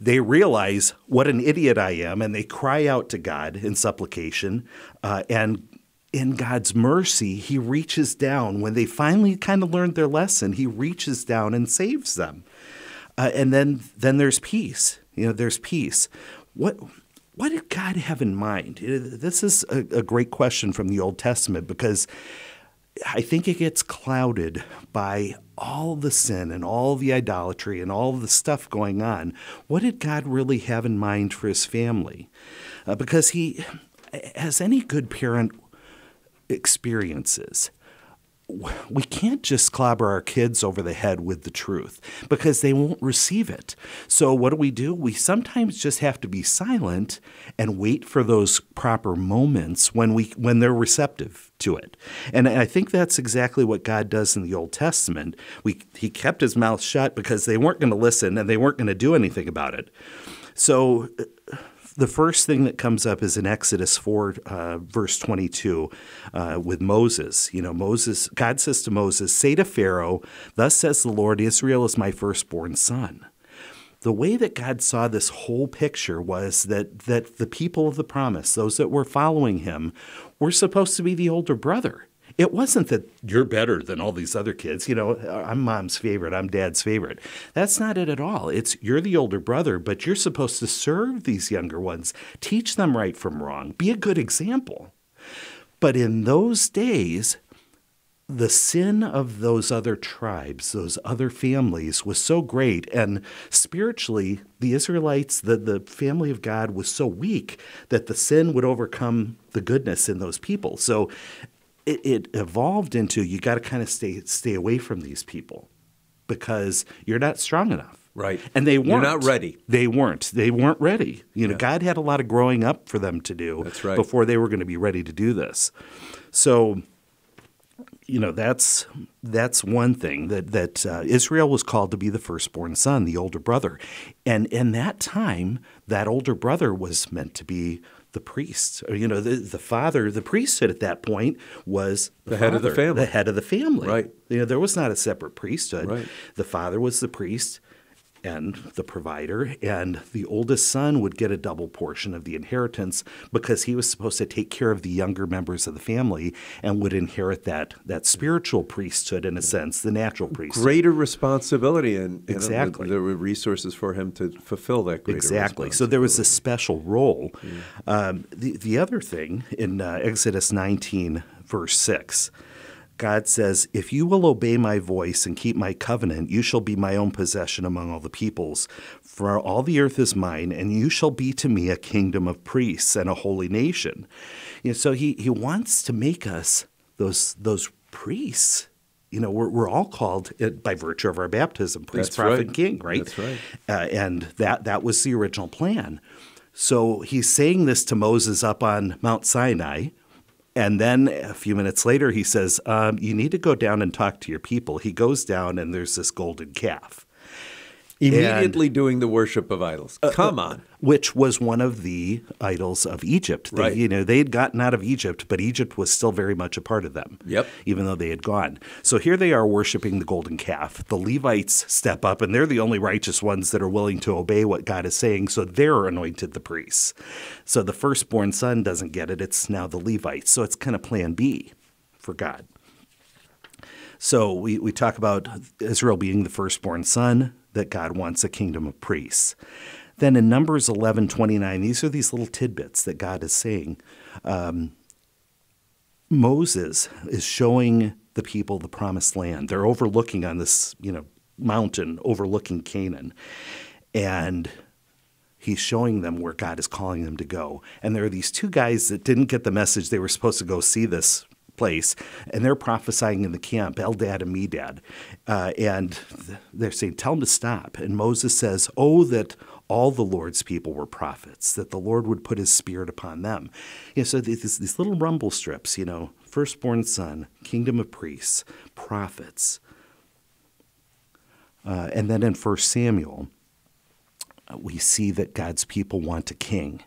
They realize what an idiot I am, and they cry out to God in supplication. Uh, and in God's mercy, He reaches down. When they finally kind of learned their lesson, He reaches down and saves them. Uh, and then, then there's peace. You know, there's peace. What what did God have in mind? This is a, a great question from the Old Testament because I think it gets clouded by all the sin and all the idolatry and all the stuff going on. What did God really have in mind for his family? Uh, because he, as any good parent experiences, we can't just clobber our kids over the head with the truth because they won't receive it. So, what do we do? We sometimes just have to be silent and wait for those proper moments when, we, when they're receptive to it. And I think that's exactly what God does in the Old Testament. We, he kept his mouth shut because they weren't going to listen and they weren't going to do anything about it. So, the first thing that comes up is in Exodus 4, uh, verse 22, uh, with Moses. You know, Moses, God says to Moses, Say to Pharaoh, Thus says the Lord, Israel is my firstborn son. The way that God saw this whole picture was that, that the people of the promise, those that were following him, were supposed to be the older brother. It wasn't that you're better than all these other kids. You know, I'm mom's favorite, I'm dad's favorite. That's not it at all. It's you're the older brother, but you're supposed to serve these younger ones, teach them right from wrong, be a good example. But in those days, the sin of those other tribes, those other families, was so great. And spiritually, the Israelites, the, the family of God, was so weak that the sin would overcome the goodness in those people. So it, it evolved into you got to kind of stay stay away from these people because you're not strong enough. Right. And they weren't. You're not ready. They weren't. They weren't ready. You know, God had a lot of growing up for them to do That's right. before they were going to be ready to do this. So, you know, that's that's one thing that that uh, Israel was called to be the firstborn son, the older brother, and in that time, that older brother was meant to be the priest. Or, you know, the, the father, the priesthood at that point was The head of the family. The head of the family. Right. You know, there was not a separate priesthood. Right. The father was the priest and the provider, and the oldest son would get a double portion of the inheritance because he was supposed to take care of the younger members of the family and would inherit that that spiritual priesthood in a sense, the natural priesthood. Greater responsibility and you know, Exactly. there were resources for him to fulfill that greater Exactly. So there was a special role. Um, the, the other thing in uh, Exodus 19, verse 6, God says, If you will obey my voice and keep my covenant, you shall be my own possession among all the peoples. For all the earth is mine, and you shall be to me a kingdom of priests and a holy nation. You know, so he, he wants to make us those, those priests. You know, we're, we're all called by virtue of our baptism, priest, That's prophet, right. and king, right? That's right. Uh, and that that was the original plan. So he's saying this to Moses up on Mount Sinai, and then a few minutes later he says, um, "You need to go down and talk to your people." He goes down, and there's this golden calf, Immediately doing the worship of idols. Uh, Come on. which was one of the idols of Egypt. They, Right. You know, they had gotten out of Egypt, but Egypt was still very much a part of them. Yep. Even though they had gone. So here they are worshiping the golden calf. The Levites step up, and they're the only righteous ones that are willing to obey what God is saying. So they're anointed the priests. So the firstborn son doesn't get it. It's now the Levites. So it's kind of plan B for God. So we, we talk about Israel being the firstborn son, that God wants a kingdom of priests. Then in Numbers 11 29, these are these little tidbits that God is saying. Um, Moses is showing the people the promised land. They're overlooking on this, you know, mountain overlooking Canaan. And he's showing them where God is calling them to go. And there are these two guys that didn't get the message they were supposed to go see this place, and they're prophesying in the camp, Eldad and Medad, uh, and they're saying, "Tell them to stop." And Moses says, "Oh, that all the Lord's people were prophets, that the Lord would put His Spirit upon them." You know, so these, these little rumble strips, you know, firstborn son, kingdom of priests, prophets, uh, and then in First Samuel, we see that God's people want a king.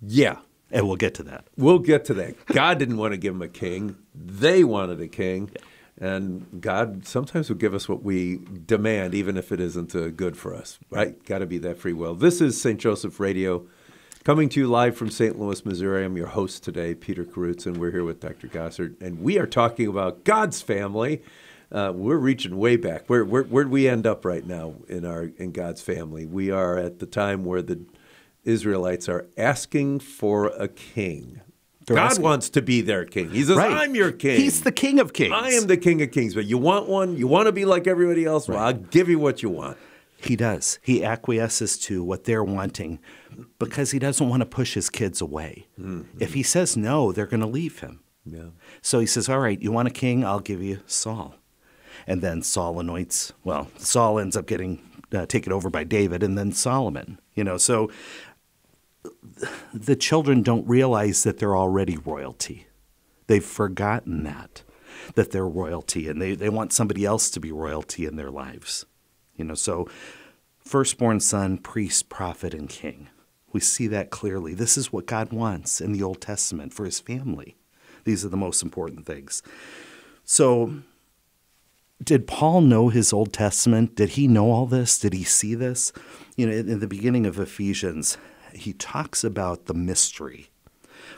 Yeah. And we'll get to that. We'll get to that. God didn't want to give them a king, they wanted a king. And God sometimes will give us what we demand, even if it isn't uh, good for us, right? Got to be that free will. This is St. Joseph Radio, coming to you live from St. Louis, Missouri. I'm your host today, Peter Karutz, and we're here with Dr. Gosser. And we are talking about God's family. Uh, we're reaching way back. Where, where where'd we end up right now in our in God's family? We are at the time where the Israelites are asking for a king. They're God asking- wants to be their king. He says, Right. "I'm your king." He's the king of kings. I am the king of kings. But you want one? You want to be like everybody else? Well, I'll give you what you want. He does. He acquiesces to what they're wanting because he doesn't want to push his kids away. If he says no, they're going to leave him. Yeah. So he says, All right, you want a king? I'll give you Saul. And then Saul anoints, well, Saul ends up getting uh, taken over by David and then Solomon. You know, so the children don't realize that they're already royalty. They've forgotten that, that they're royalty, and they, they want somebody else to be royalty in their lives. You know, so firstborn son, priest, prophet, and king. We see that clearly. This is what God wants in the Old Testament for his family. These are the most important things. So, did Paul know his Old Testament? Did he know all this? Did he see this? You know, in in the beginning of Ephesians, he talks about the mystery.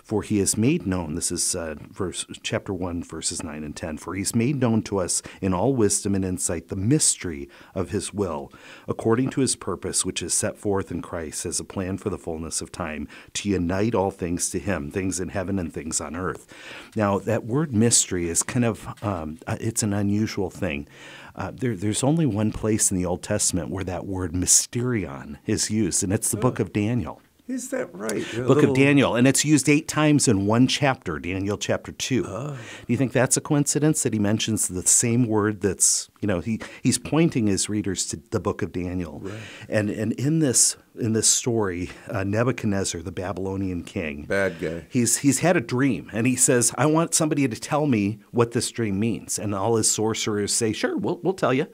For he has made known, this is uh, verse, chapter 1, verses 9 and 10. For he's made known to us in all wisdom and insight the mystery of his will, according to his purpose, which is set forth in Christ as a plan for the fullness of time, to unite all things to him, things in heaven and things on earth. Now, that word mystery is kind of, um, uh, it's an unusual thing. Uh, there, there's only one place in the Old Testament where that word mysterion is used, and it's the book of Daniel. Is that right? A Book little- of Daniel, and it's used eight times in one chapter, Daniel chapter two. Do you think that's a coincidence that he mentions the same word that's you know he he's pointing his readers to the book of Daniel, and and in this in this story, uh, Nebuchadnezzar, the Babylonian king, Bad guy. He's he's had a dream, and he says, "I want somebody to tell me what this dream means." And all his sorcerers say, "Sure, we'll we'll tell you."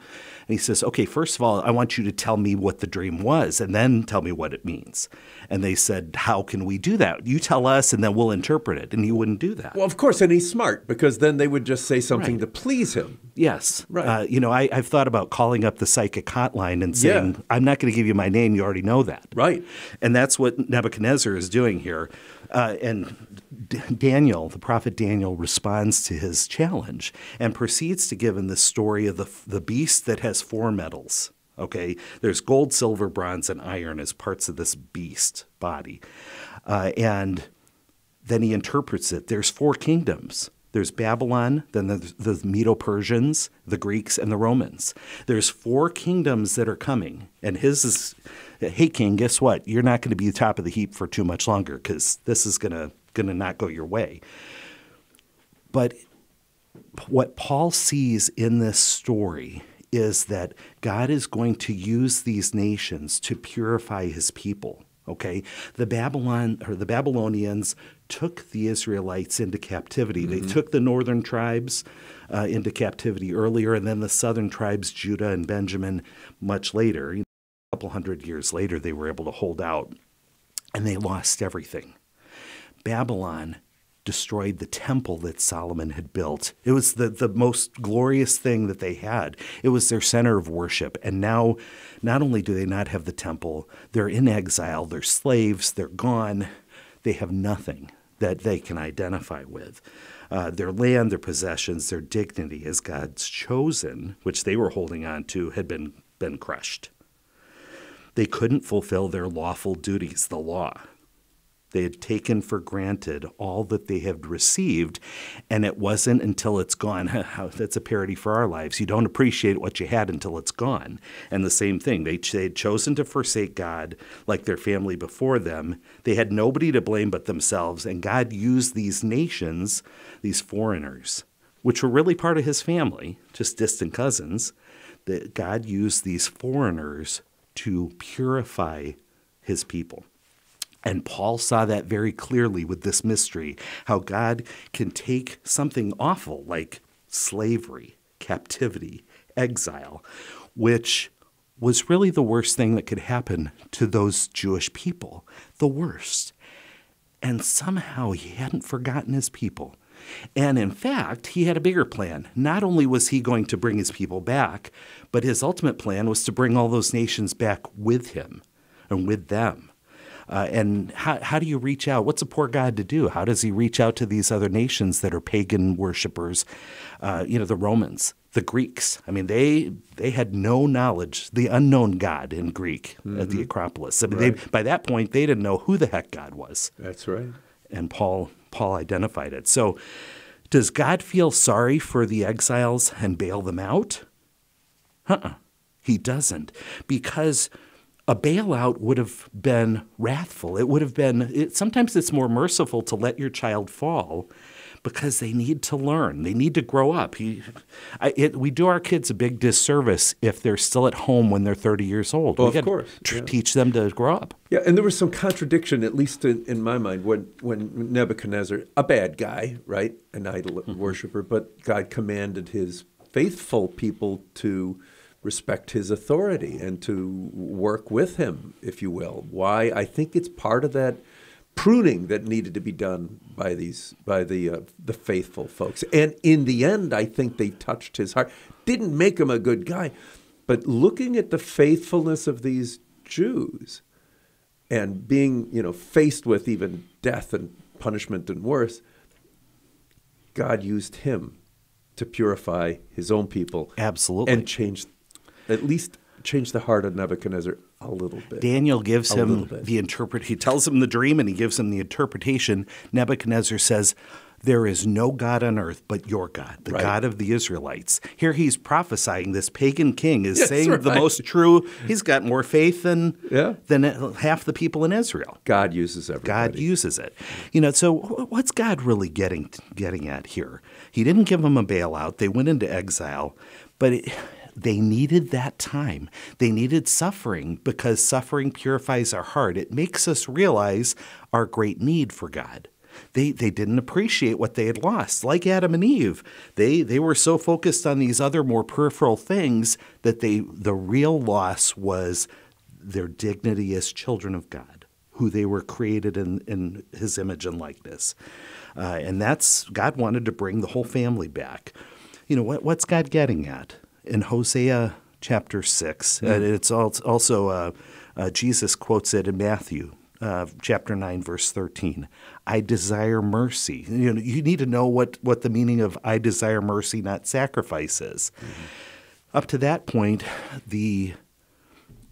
And he says, "Okay, first of all, I want you to tell me what the dream was, and then tell me what it means." And they said, "How can we do that? You tell us, and then we'll interpret it." And he wouldn't do that. Well, of course, and he's smart because then they would just say something Right. to please him. Yes. Right. Uh, you know, I, I've thought about calling up the psychic hotline and saying, Yeah. I'm not going to give you my name. You already know that. Right. And that's what Nebuchadnezzar is doing here. Uh, and D- Daniel, the prophet Daniel, responds to his challenge and proceeds to give him the story of the, the beast that has four metals. Okay, there's gold, silver, bronze, and iron as parts of this beast body. Uh, and then he interprets it. There's four kingdoms. There's Babylon, then there's the Medo Persians, the Greeks, and the Romans. There's four kingdoms that are coming. And his is, hey, king, guess what? You're not going to be the top of the heap for too much longer because this is going to going to not go your way. But what Paul sees in this story is that God is going to use these nations to purify his people. Okay? The Babylon or the Babylonians took the Israelites into captivity. They took the northern tribes uh, into captivity earlier, and then the southern tribes, Judah and Benjamin, much later. A couple hundred years later, they were able to hold out, and they lost everything. Babylon destroyed the temple that Solomon had built. It was the, the most glorious thing that they had. It was their center of worship. And now, not only do they not have the temple, they're in exile, they're slaves, they're gone, they have nothing that they can identify with. Uh, their land, their possessions, their dignity as God's chosen, which they were holding on to, had been, been crushed. They couldn't fulfill their lawful duties, the law. They had taken for granted all that they had received, and it wasn't until it's gone. That's a parody for our lives. You don't appreciate what you had until it's gone. And the same thing, they, they had chosen to forsake God like their family before them. They had nobody to blame but themselves, and God used these nations, these foreigners, which were really part of his family, just distant cousins, that God used these foreigners to purify his people. And Paul saw that very clearly with this mystery how God can take something awful like slavery, captivity, exile, which was really the worst thing that could happen to those Jewish people, the worst. And somehow he hadn't forgotten his people. And in fact, he had a bigger plan. Not only was he going to bring his people back, but his ultimate plan was to bring all those nations back with him and with them. Uh, and how, how do you reach out? What's a poor God to do? How does he reach out to these other nations that are pagan worshippers? Uh, you know, the Romans, the Greeks. I mean, they they had no knowledge, the unknown God in Greek mm-hmm. at the mm-hmm. Acropolis. I mean, right. they, by that point, they didn't know who the heck God was. That's right. And Paul Paul identified it. So, does God feel sorry for the exiles and bail them out? Uh-uh. He doesn't, because a bailout would have been wrathful. It would have been, it, sometimes it's more merciful to let your child fall because they need to learn. They need to grow up. He, I, it, we do our kids a big disservice if they're still at home when they're 30 years old. Well, we of course. yeah. teach them to grow up. Yeah, and there was some contradiction, at least in, in my mind, when, when Nebuchadnezzar, a bad guy, right, an idol mm-hmm. worshiper, but God commanded his faithful people to respect his authority and to work with him, if you will. Why? I think it's part of that pruning that needed to be done by these by the uh, the faithful folks. And in the end, I think they touched his heart. Didn't make him a good guy, but looking at the faithfulness of these Jews and being, you know, faced with even death and punishment and worse, God used him to purify his own people. Absolutely. And change at least change the heart of Nebuchadnezzar a little bit. Daniel gives a him the interpret. He tells him the dream and he gives him the interpretation. Nebuchadnezzar says, "There is no God on earth but your God, the right. God of the Israelites." Here he's prophesying. This pagan king is saying right. the most true. He's got more faith than yeah. than half the people in Israel. God uses everybody. God uses it. You know. So what's God really getting getting at here? He didn't give them a bailout. They went into exile, but. It, they needed that time. They needed suffering because suffering purifies our heart. It makes us realize our great need for God. They, they didn't appreciate what they had lost, like Adam and Eve. They, they were so focused on these other more peripheral things that they, the real loss was their dignity as children of God, who they were created in, in His image and likeness. Uh, and that's God wanted to bring the whole family back. You know, what, what's God getting at? In Hosea chapter 6. Mm. Uh, it's also, uh, uh, Jesus quotes it in Matthew uh, chapter 9, verse 13. I desire mercy. You, know, you need to know what, what the meaning of I desire mercy, not sacrifice is. Mm-hmm. Up to that point, the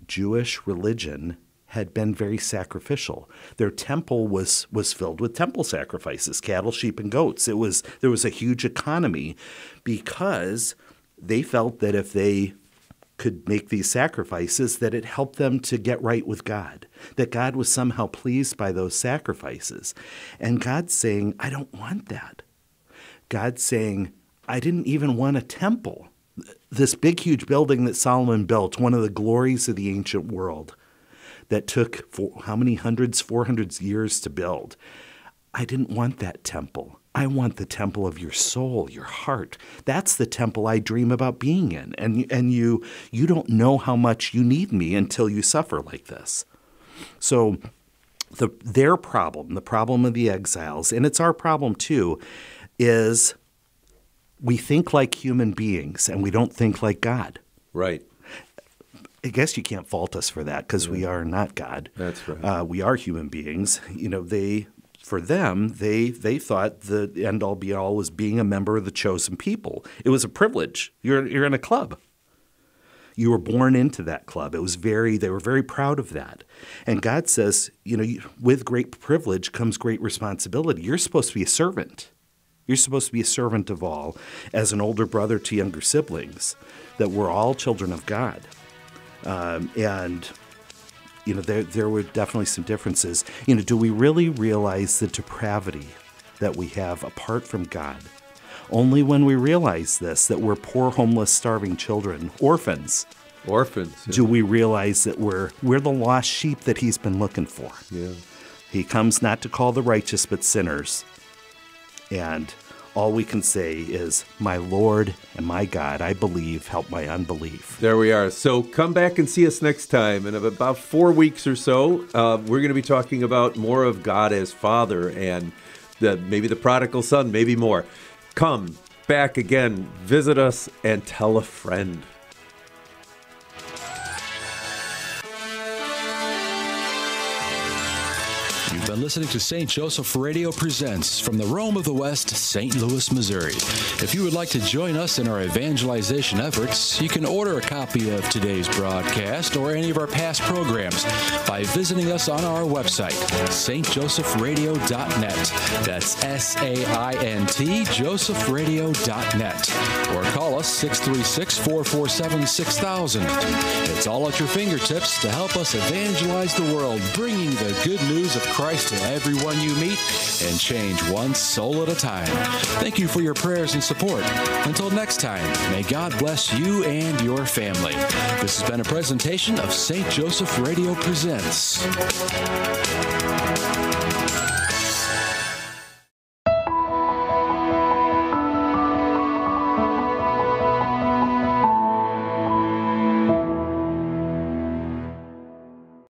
Jewish religion had been very sacrificial. Their temple was was filled with temple sacrifices, cattle, sheep, and goats. It was there was a huge economy because they felt that if they could make these sacrifices that it helped them to get right with God, that God was somehow pleased by those sacrifices. And God's saying, I don't want that. God's saying, I didn't even want a temple. This big, huge building that Solomon built, one of the glories of the ancient world, that took how many hundreds, 400 years to build. I didn't want that temple. I want the temple of your soul, your heart. That's the temple I dream about being in. And, and you, you don't know how much you need me until you suffer like this. So, the, their problem, the problem of the exiles, and it's our problem too, is we think like human beings and we don't think like God. Right. I guess you can't fault us for that because we are not God. That's right. Uh, we are human beings. You know, they for them, they they thought the end all be all was being a member of the chosen people. It was a privilege. You're you're in a club. You were born into that club. It was very, they were very proud of that. And God says, you know, with great privilege comes great responsibility. You're supposed to be a servant. You're supposed to be a servant of all as an older brother to younger siblings, that we're all children of God. Um, and you know, there, there were definitely some differences. You know, do we really realize the depravity that we have apart from God? Only when we realize this, that we're poor, homeless, starving children, orphans, Orphans. yeah. do we realize that we're, we're the lost sheep that He's been looking for. Yeah. He comes not to call the righteous, but sinners. And all we can say is, My Lord and my God, I believe, help my unbelief. There we are. So come back and see us next time. In about four weeks or so, uh, we're going to be talking about more of God as Father and the, maybe the prodigal son, maybe more. Come back again, visit us, and tell a friend. You've been listening to St. Joseph Radio Presents from the Rome of the West, St. Louis, Missouri. If you would like to join us in our evangelization efforts, you can order a copy of today's broadcast or any of our past programs by visiting us on our website, stjosephradio.net. That's S A I N T, josephradio.net. Or call us 636 447 6000. It's all at your fingertips to help us evangelize the world, bringing the good news of Christ to everyone you meet and change one soul at a time. Thank you for your prayers and support. Until next time, may God bless you and your family. This has been a presentation of St. Joseph Radio Presents.